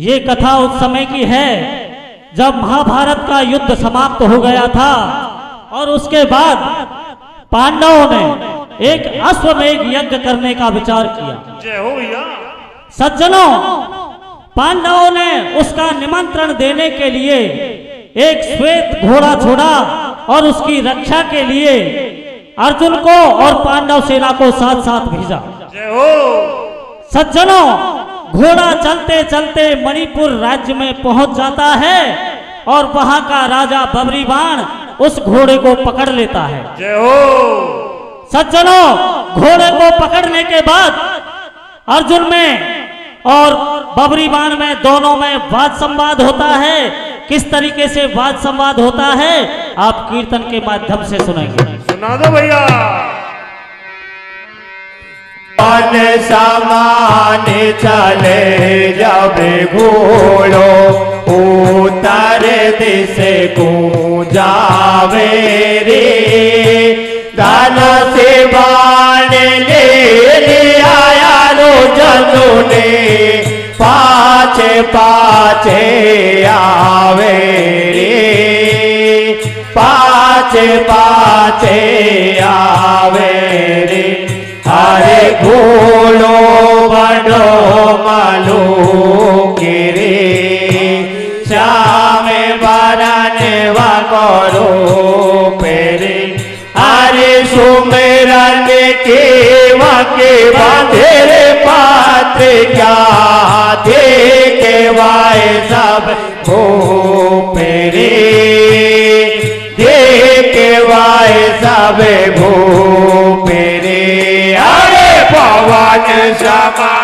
ये कथा उस समय की है जब महाभारत का युद्ध समाप्त हो गया था और उसके बाद पांडवों ने एक अश्वमेघ यज्ञ करने का विचार किया। जय हो भैया। सज्जनों पांडवों ने उसका निमंत्रण देने के लिए एक श्वेत घोड़ा छोड़ा और उसकी रक्षा के लिए अर्जुन को और पांडव सेना को साथ साथ भेजा सज्जनों घोड़ा चलते चलते मणिपुर राज्य में पहुँच जाता है और वहाँ का राजा बबरीबाण उस घोड़े को पकड़ लेता है। जय हो। सज्जनों घोड़े को पकड़ने के बाद अर्जुन में और बबरी बाण में दोनों में वाद संवाद होता है। किस तरीके से वाद संवाद होता है आप कीर्तन के माध्यम से सुनेंगे। सुना दो भैया। मन समान चले जब घोड़ो उतर को जावे रे धन से बाण ले लिया रो जनु ने। पाछे पाछे आवे रे पाछे पाछे आवे रे मालो के रे। श्याम बरन करो पेरे। हरे सुमेरन के वाके बांधे पात्र क्या? देखे वाए सब हो पेरे। देखे वाए सब भू पेरे। अरे पवन समान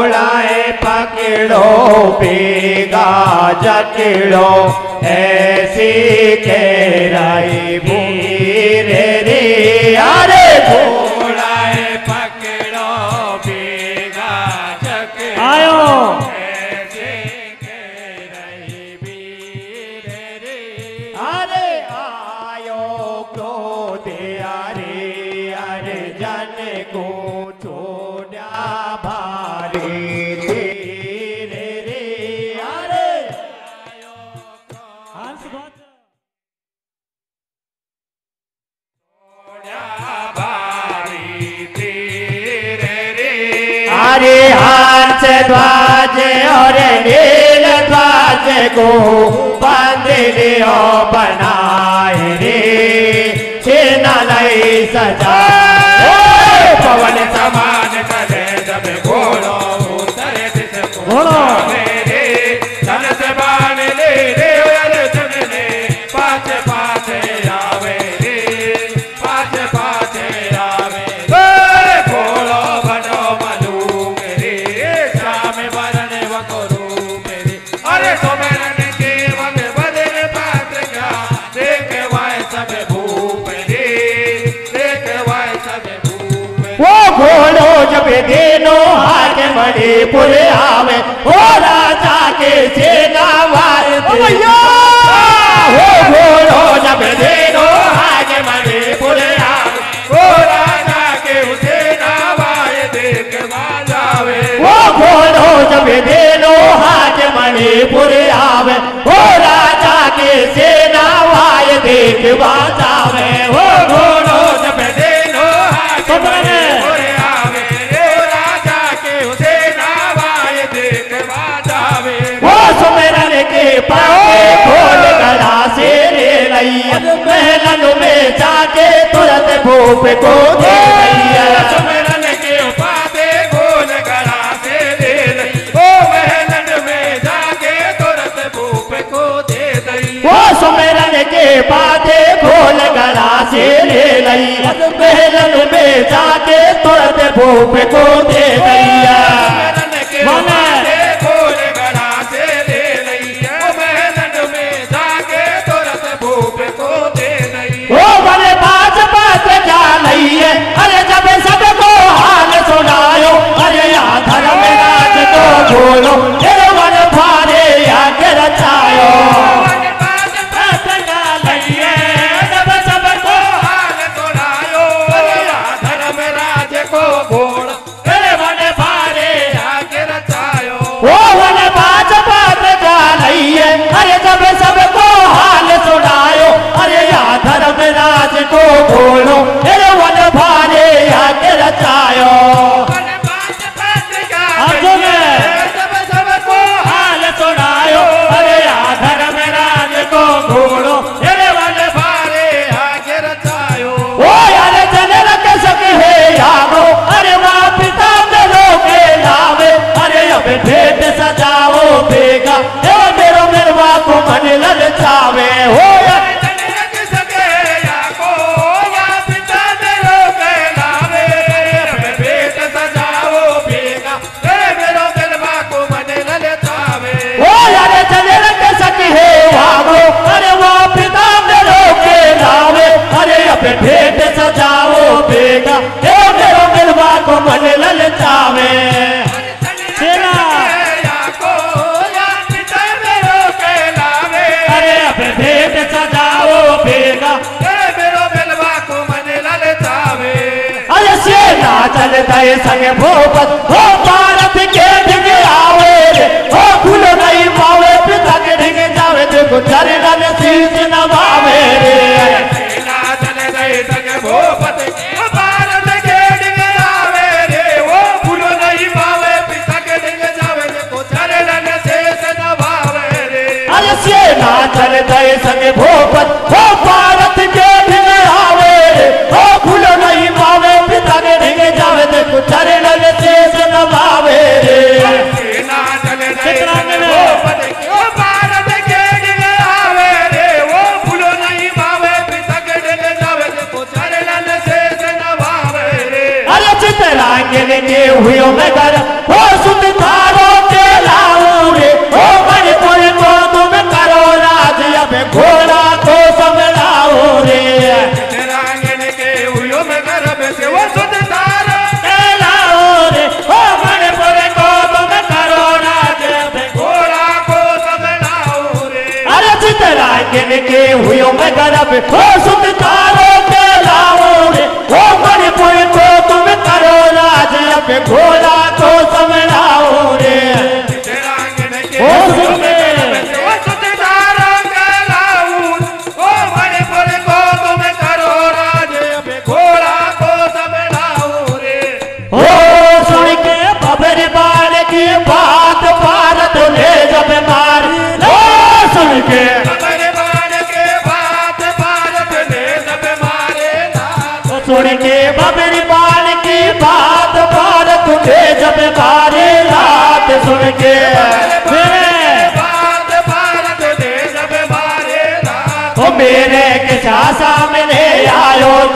पकड़ो बेगा जकड़ो ऐसी कह रही भूर अरे हंस ध्वज और नील ध्वज को बंदियो बनाए रे। सेना लई सजा मणिपुर आवे। ओ राजा के सेना हो घोड़ो जब देनो हाथ मणिपुर आवे। ओ राजा के सेना देख जावे। वो घोड़ो जब देनो हाथ मणिपुर आवे। ओ राजा के सेना वार देख जावे। वो घोड़ो जब देनो हाथ पे को दे सुमरन के गला से दे में तुरंत तो भूप को दे ओ सुमरन के ले लई में जाके तो तुरंत भूप को दे दैया। Polo दल दय संग भोपत हो भारत के ढिग आवे हो खुल नहीं पावे, पिता के ढिग जावे, देखो चरण सीस।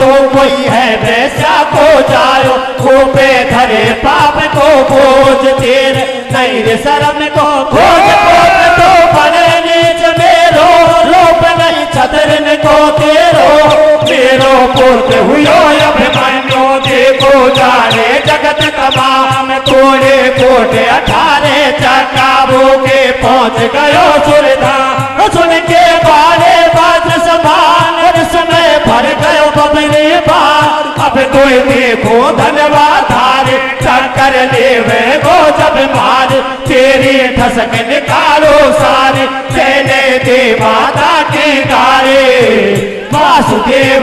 तो कोई है, वैसा को जायो। खोपे धरे पाप तो बोझ तेरे तेरे शरम को खोज खोज तो बने नीच मेरो। रूप नहीं, छतरन को तेरो। मेरो पुत्र हुयो, अभिमन्यो देखो, जाने जगत कमाम तोड़े कोटे अठारे चकाबो के पहुँच गयो सुरधा सुन के बारे बाज समान और कयो बबने बार। अब कोई देखो धन्यवाद धारे चक्कर देवे गो जब मार। तेरे ठसक निकालो सारे। देवा के गारे वासुदेव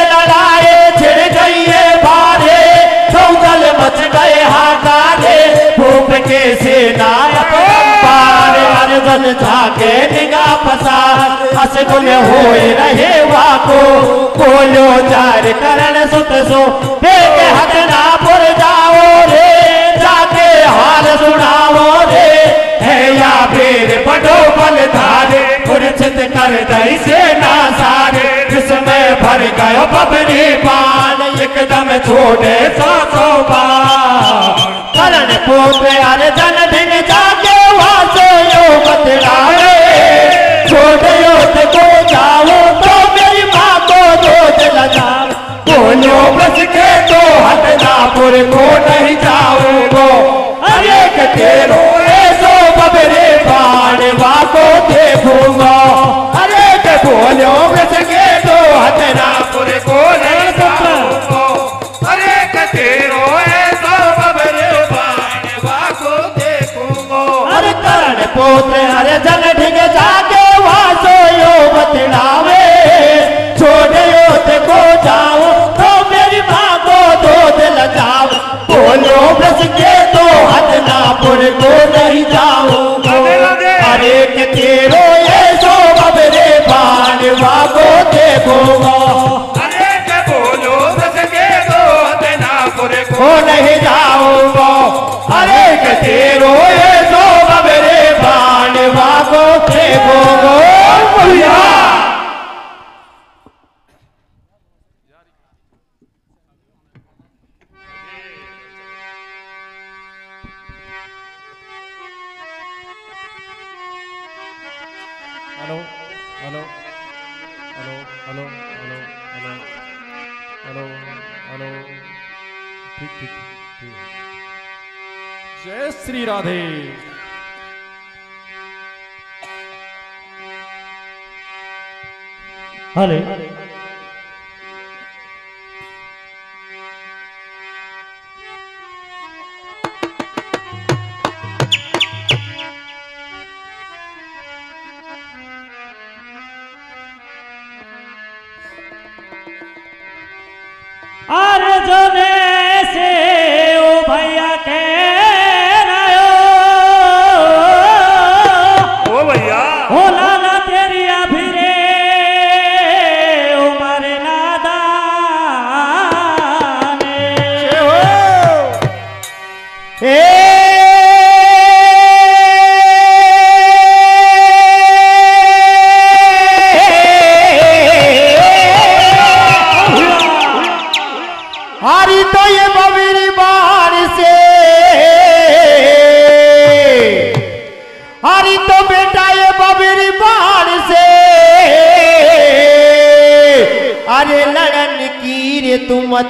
हाकारे भूप के सेना पार अर्जन जाके निगाह पसार असगुन होए रहे वाको कोलो जार करण सुत सो। देख हटना पुर जाओ रे, जाके हाल सुनाओ रे। है या फिर बड़ो बल धारे पुरछित कर दई से ना सारे। जिसमें भर गयो बबरी पान, एकदम छोड़े सौ सौ बार करण पोते अरे जन ढिन जाके वासो यो बतलाए छोड़ योत को जाओ तो मेरी माँ को जोत लगाओ। बोलो, बस के तो हटनापुर को नहीं जाऊंगो अरे तेरो गोवा अरे बोलो बस के दो को। नहीं जाऊँगा। अरे तेरो ये सो मेरे बाण बाबो के गोवा જય શ્રી રાધે. હલે.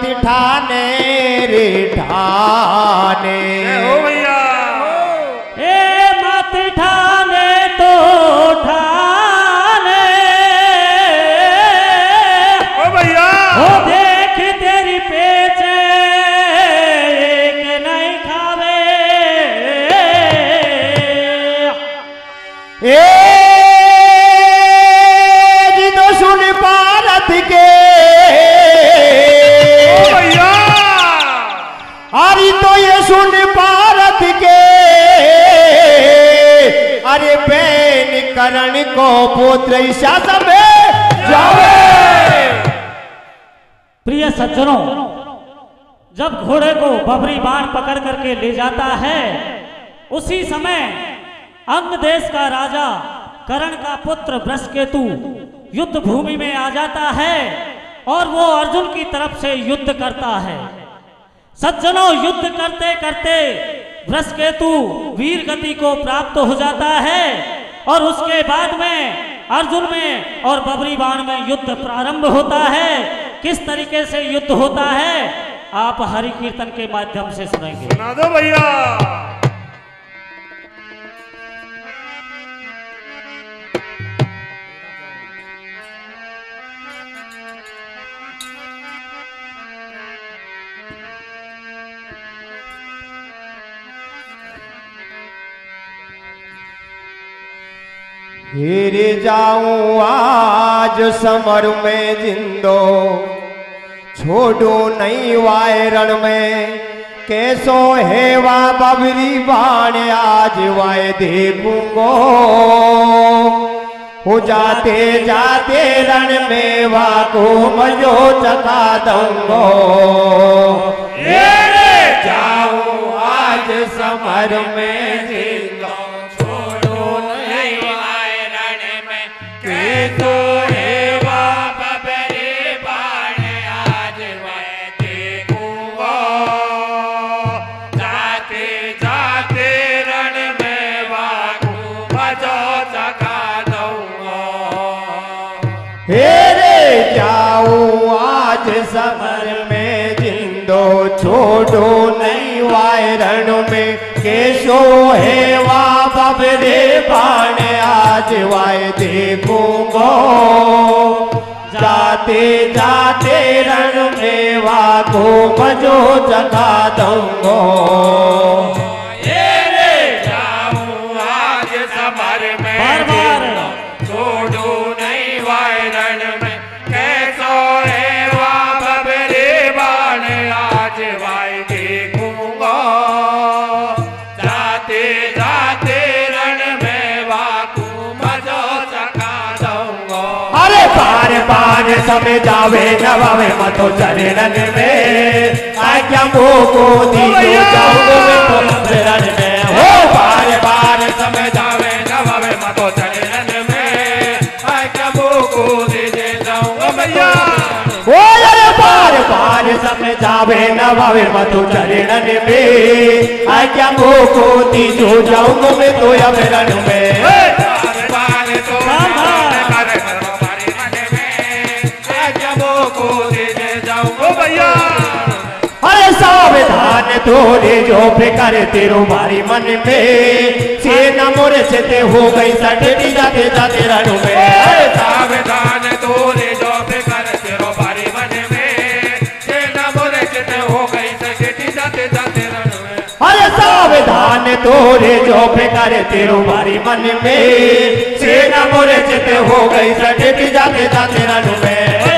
ठाने रे ठाने। ओ भैया। करण को पुत्र जावे। प्रिय सज्जनों, जब घोड़े को बबरी बाण पकड़ करके ले जाता है, उसी समय अंग देश का राजा करण का पुत्र वृषकेतु युद्ध भूमि में आ जाता है और वो अर्जुन की तरफ़ से युद्ध करता है। सज्जनों, युद्ध करते करते वृषकेतु वीर गति को प्राप्त हो जाता है। और उसके बाद में अर्जुन में और बबरी बाण में युद्ध प्रारंभ होता है। किस तरीके से युद्ध होता है? आप हरि कीर्तन के माध्यम से सुनेंगे। सुना दो भैया। जाऊँ आज समर में जिंदो। छोड़ो नहीं वायरण में। कैसो हेवा बबरी बाण आज वाय देखूंगो। हो जाते जाते रण में वा को मजो चका दूंगो। जाऊँ आज समर में जिंदो। हेरे जाऊँ आज समर में जिंदो छोड़ो नहीं वायरण में। केशो है वा बबरे बाण, आज वाय देखूंगो। जाते जाते रण में वा को मजो जगा दूंगो। समय जावे नवावे मतो चरण में। आज्ञा मोको दीजो जाऊंगो मैं तो शरण में। हो बार बार जावे नवावे मतो चरण में। आय कबो को दे दे जाऊँगा भैया ओ अरे बार बार जावे नवावे मतो चरण में। आज्ञा मोको दीजो जाऊंगो मैं। तो शरण में थोड़े जो फिकर तेरो मारी मन में। से न से ते हो गई सटटी जाते जाते रणों में सावधान तोरे जो फिकर तेरो बारी मन में। से न मोरे चित हो गई सकेटी जाते जाते रण में अरे सावधान थोड़े जो फिकर तेरो मारी मन में। से न मोरे से ते हो गई सटटी जाते जाते रणों में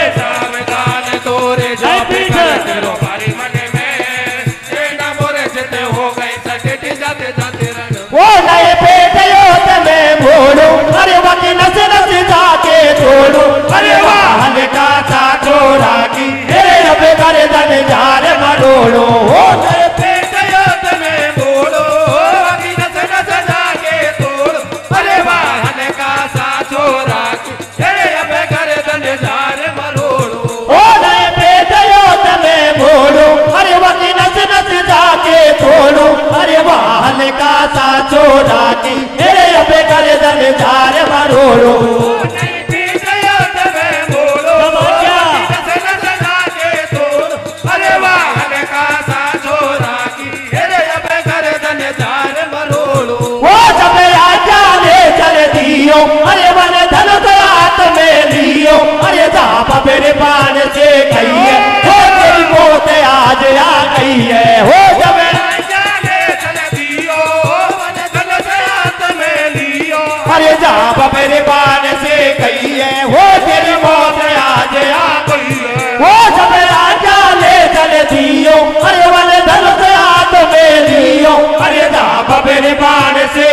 जार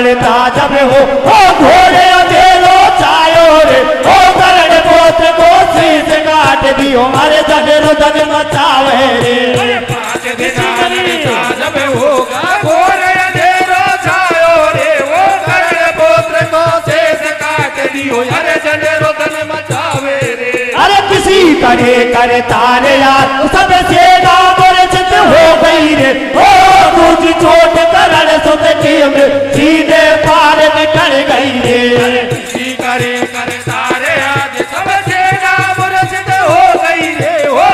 लड़ता जब हो वो घोड़े अंधेरो छायो रे। वो करण पोत को शीश काट दियो अरे जन रोदन मचावे रे। पाँच दिना लड़ता जब होगा घोर अंधेरो छायो रे। वो करण पुत्र को शेष काट दियो अरे जन रोदन मचावे रे। अरे किसी करे करे तारे यार सब सेना मूर्छित हो गई रे। ओ तुझ चोट करण सुत की में सीधे पार निकल गई रे किसी करे कर तारे आज सब सेना मुरसित हो गई रे हो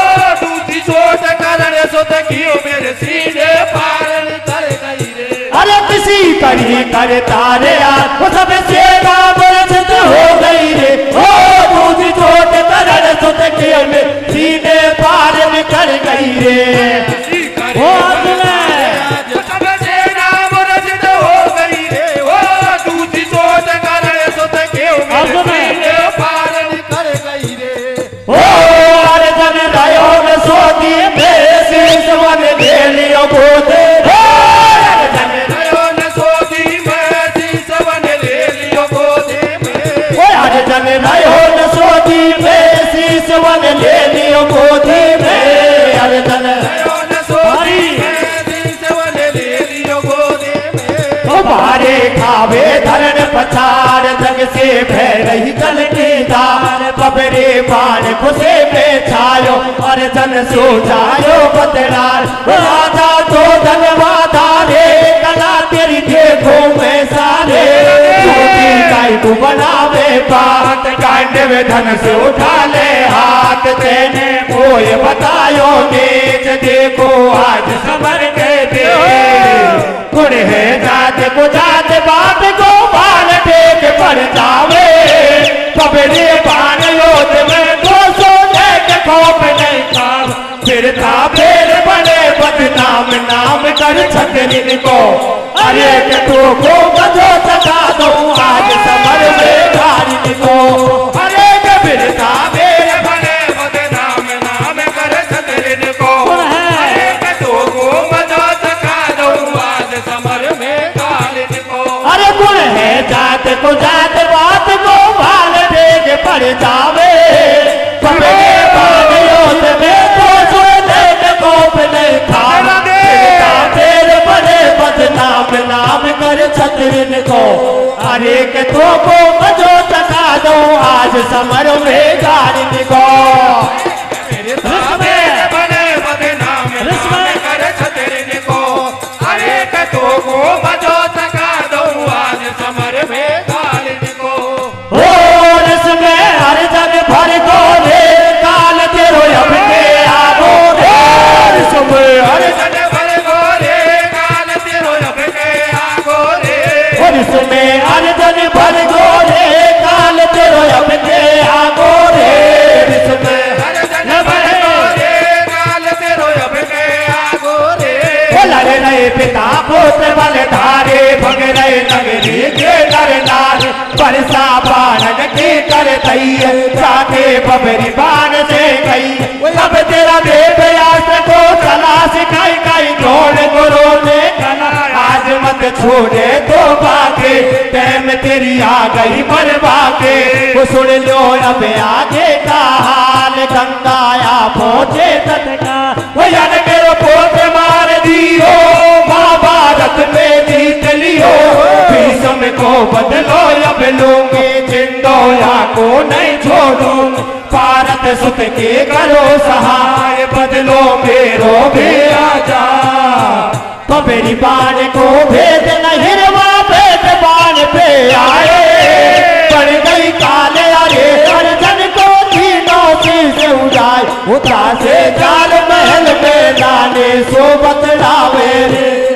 दूसरी चोट कारण सुत कियो मेरे सीधे पार निकल गई रे अरे किसी करी करे तारे यार वो सब सेना मूर्छित हो गई रे ओ तुझ चोट करण सुत की में सीधे पार निकल गई रे पछाड़ जग से भय रही कल की दार बबरे बाण में छायो और जन सो जायो बदलार राजा तो धनवादा रे, कला तेरी देखो मैं सारे। को बनावे बात कांड में धन से उठा ले हाथ। तेने कोई बतायो नीच देखो आज समर के दे गुण है जात को जात बात को बाल टेक पर जावे। पबरे पान योत में दो सौ लेक खोप नहीं खाव। फिर था फेर बने बदनाम, नाम कर छतरी को। अरे, के तू को बजो सका दो कर को। अरे के तो को बजो सका दो आज समर में गाड़ी को। भर को काल तेरो अब के आगो रे हर जन भर गोरे काल तेरो अब के आगो रे रहे पिता पोते बल धारे भग रहे नगरी के दरदार बरसा बाणन की कर दई जाके बबरी बाण से गई। अब तेरा देव याद छोड़े तो बाके टाइम तेरी आ गई पर के वो सुन लो, अब आगे का हाल, गंगा या पहुँचे तत्का वो यार मेरे पोते मार दियो, बाबा रथ पे में जीत लियो भीष्म को बदलो अब लूँगी चिंदोया को नहीं छोड़ूँगी। भारत सुत के करो सहाय। बदलो मेरो भी आजा तो मेरी बाण को भेद हिरवा भेद बाण पे आए। पड़ गई काले अरे अर्जन को तीनों से उड़ाए। उता से जाल महल में लाने सो बतलावे रे।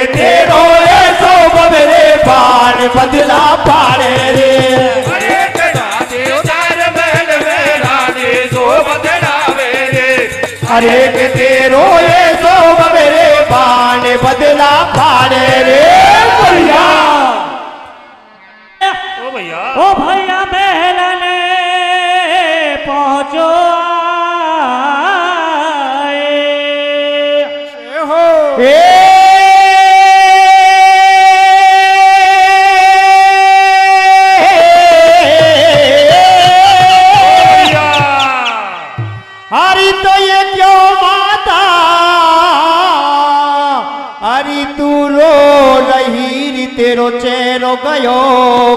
एक ये सो बबरे बाण बदला पाड़े रे। अरे एक तेरो ये सो बबरे बाण बदला पाड़े रे। भैया चेहरो गयो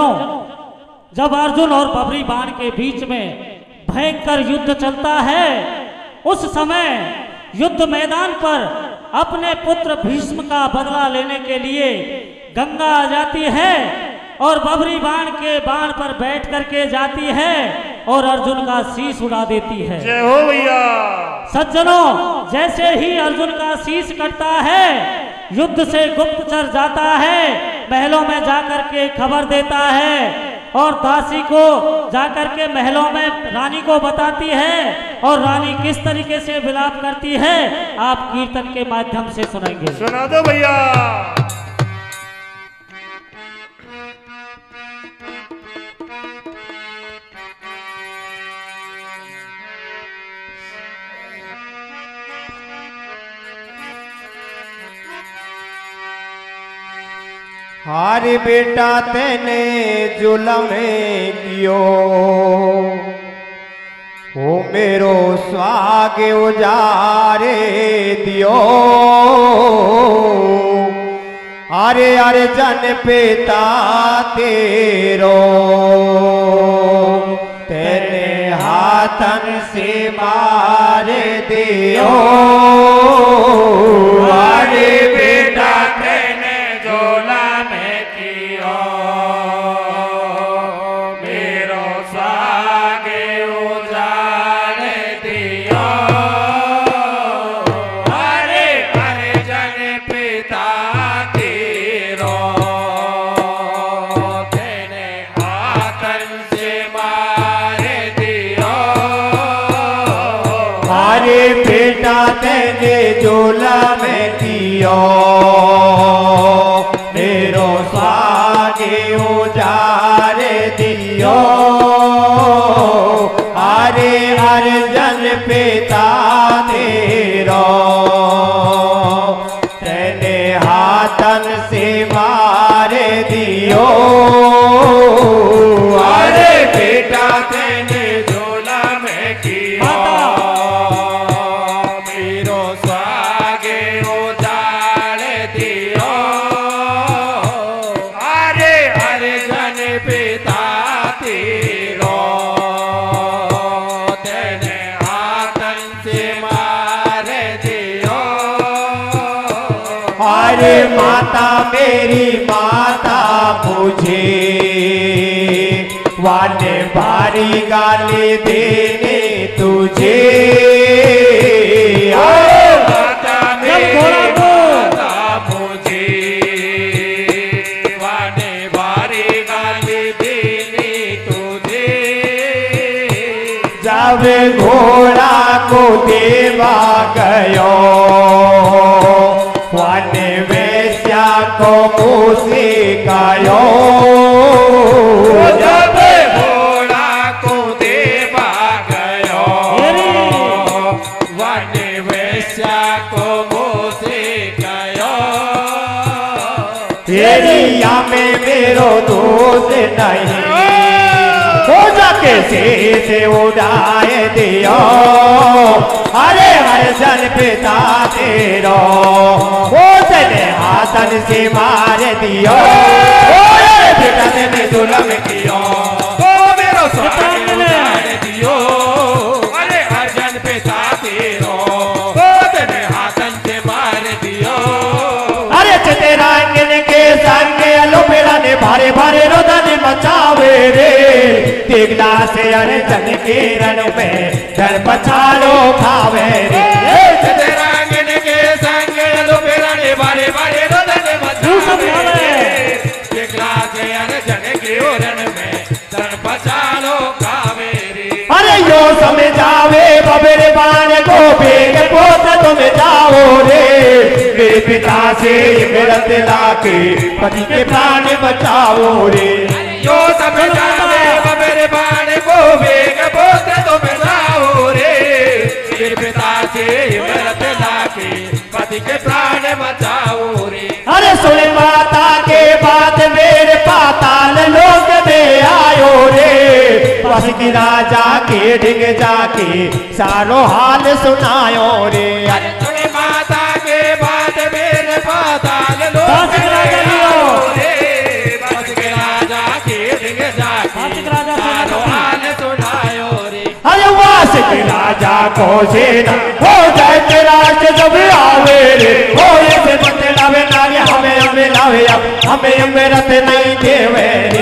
सज्जनों जब अर्जुन और बबरी बाण के बीच में भयंकर युद्ध चलता है उस समय युद्ध मैदान पर अपने पुत्र भीष्म का बदला लेने के लिए गंगा आ जाती है और बबरी बाण के बाण पर बैठ करके जाती है और अर्जुन का शीश उड़ा देती है। जय हो भैया। सज्जनों जैसे ही अर्जुन का शीश कटता है युद्ध से गुप्तचर जाता है महलों में जाकर के खबर देता है और दासी को जाकर के महलों में रानी को बताती है और रानी किस तरीके से विलाप करती है, आप कीर्तन के माध्यम से सुनेंगे। सुना दो भैया। हार बेटा तेने जुलम कियो। हो मेरो स्वाग उजारे दियो। अरे अरे जन पिता तेरो, तेने हाथन से मार दियो। तेने झोला में दियो। अरे माता मेरी माता मुझे वाने भारी गाली देने तुझे अरे माता मेरी घोड़ा को। माता मुझे वाने भारी गाली देनी तुझे जब घोड़ा को देवा गयो वन वेश्या को मूसिकायो जब घोड़ा को देवा गयो। वन वेश्या को मूसिकायो तेरी या में मेरो दोष नहीं। जाके शेष उदाय दियो? हर जन पिता तेरो वो तेरे हाथन से मार दियो। ओ रे बेटा ने जुलम कियो। ओ मेरो स्वामी मेरा ने भारे भारे रोदन मचावे रे। तिगला से अर्जन के रण में डर पछाड़ो खावे रे। तेरांगन के संग बारे रोदन मचावे चिकला से अर्जन के ओरन में तन पचालो कावेरी अरे यो समझावे बबेरे बाण को बेग पोत जाओ रे। मेरे पिता से मिलत लाके पति के प्राण बचाओ रे। यो सब बबेरे बाण को वेग बोत तो बचाओ रे। फिर पिता से मरत लाके पति के प्राण बचाओ रे। अरे सुन माता के बात मेरे पाताल लोग में आयो रे। बस की राजा के डिग जाके सारो हाल सुनायो रे। अरे तुने माता के बात मेरे पाताल लो राजा रे। बस के राजा डिग जाके बस के राजा से सारो हाल सुनायो रे। अरे वास के राजा को सेना हो जाए के राज जब आवे रे। हो ये से बतलावे नागे हमें हमें लावे अब हमें हमें रत नहीं देवे रे।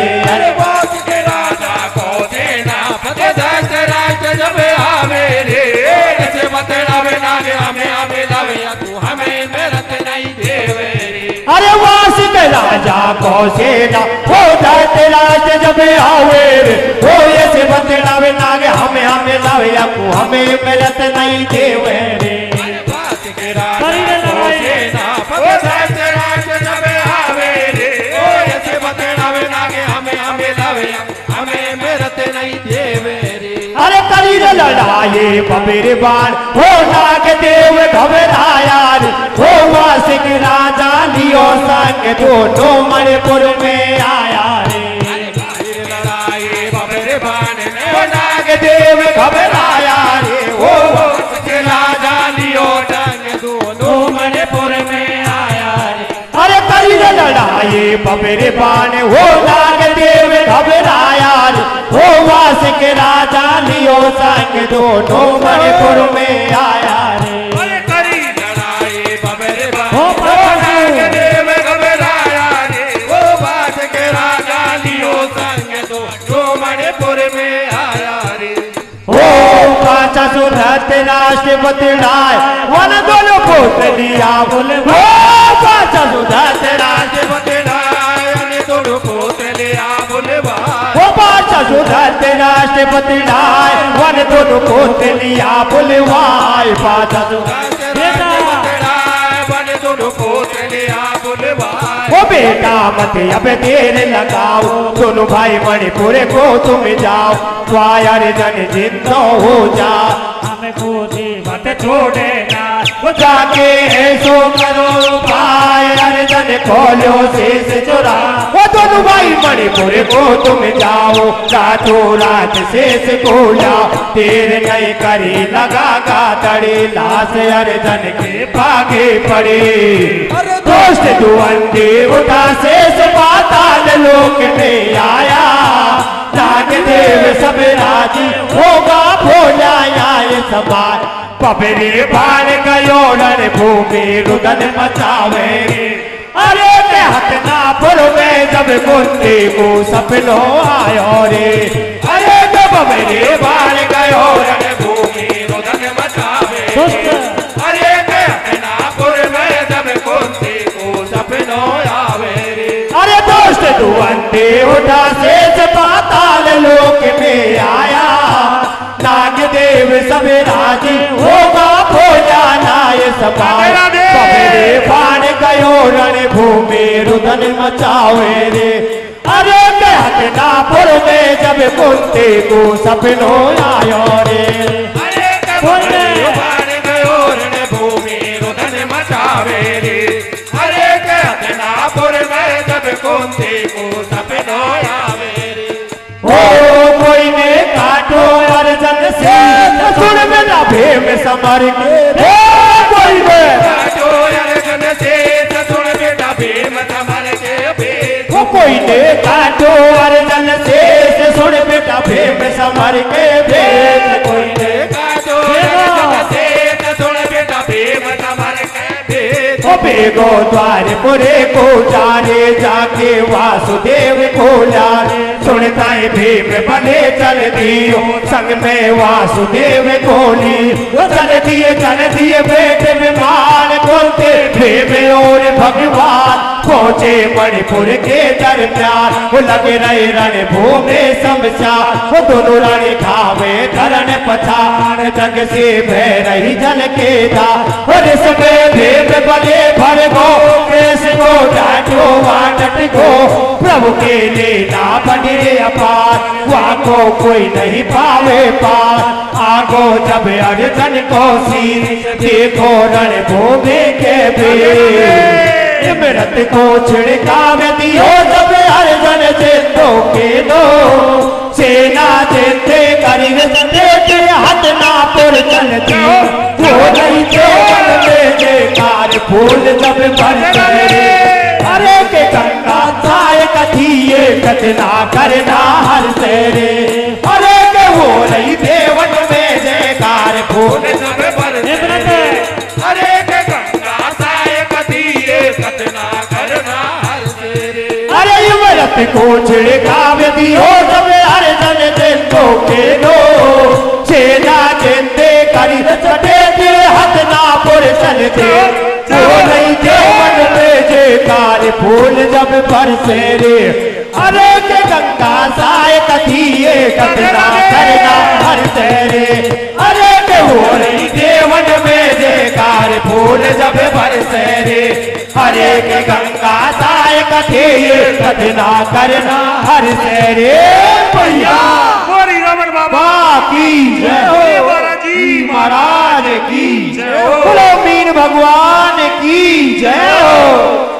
राजा को हो के राज जब आवे हो ऐसे बंदे लावे नागे, हमें हमें लावे आपको हमें मेरत नहीं देवे रे। करीर लड़ाई बबेर हो नाग देव घबराया हो वासिक राजा लियो संग दोनों मणिपुर में आया रे लड़ाई बबेरे बाण में हो नाग देव घबराया रे राजा लियो में आया रे अरे करी लड़ाई बबेरे हो प्रभु। नाग देव घबराया रे के राजा लियो संग दोनों मणिपुर में आया रे सुरत राष्ट्रपति राय वन दोनों पुत्र लिया बोले। पाचा सुरत राष्ट्रपति राष्ट्रपति बदलाए वन दोनों को लिया बुलवाए बादल ओ बेटा मत अब देर लगाओ दोनों भाई मणिपुर को तुम जाओ वायर जन जिंदो हो जा। हमें खोजे मत छोड़े जाके ऐसो करो भाई अर्जन खोलो शेष चुरा। वो दोनों भाई मणिपुर को तुम जाओ रातों रात शेष को लाओ। देर नहीं करी लगा गा तड़ी लाश अर्जन के भागे पड़े। दोस्त दुअंदे उठा शेष पाताल लोक में आया। नाग देव सब राज़ी, होगा भोला आए सवार पबरे बाण गयो रण भूमि रुदन मचावे अरे के हतनापुर में जब कुंती को सपनो आयो रे। अरे जब मेरे बाण गयो रण भूमि रुदन मचावे गयो रण भूमि रुदन मचावे रे। अरे कहनापुर में जब कुंती को सपनो आयो रे। अरे गयो रुदन मचावे रे। अरे कहनापुर में जब कुंती को सपनो आवे रे। ओ कोई ने काटो अर्जन से। सुन मेरा भीम समर के। कोई ने काटो अर्जन से सुन बेटा भीम समर के भेद। कोई ने जो अर्जन से सुन के भेद। ओ बेगो द्वार पुरे को जाने, जाके वासुदेव को लारे सुनता है भीम बने, चल दियो संग में वासुदेव को ली। चल दिए चल दिए बेटे पहुँचे मणिपुर के दरमियान वो लगे रहे रण भूमि समस्या वो दोनों रण खावे धरण पछाण जग से भय रही जल के धा और इसमें भीम बने भर गो केस को डांटो वाटट गो प्रभु के लीला बने अपार वहाँ को कोई नहीं पावे पार। आगो जब अर्जन को सीर देखो रण भूमि के भी मृत को छिड़काव दियो जब अर्जन जिंदो के दो सेना जिंदे करी सते के हाथ ना पुर चलती वो नहीं मन में बेकार फूल जब बरसे अरे के गंगा साय कथिए कतना करना हर तेरे अरे के वो नहीं देवन में जयकार फूल सब बरसे युवरत को छिड़काव दियो सब हर जन जिंदो के दो सेना जिंदे करी सटे के हथ ना पुर चलते जो नहीं थे मन में जे कार फूल जब बरसे रे अरे के गंगा साय कथिए कतना करना हर तेरे। अरे के हो रही देवन में जे कार फूल जब बरसे रे हरे के गंगा साय कथना करना हर तेरे भैया। मोरी रमन बाबा। की जय हो। महाराज जी महाराज की जय हो। बोलो मीन भगवान की जय हो।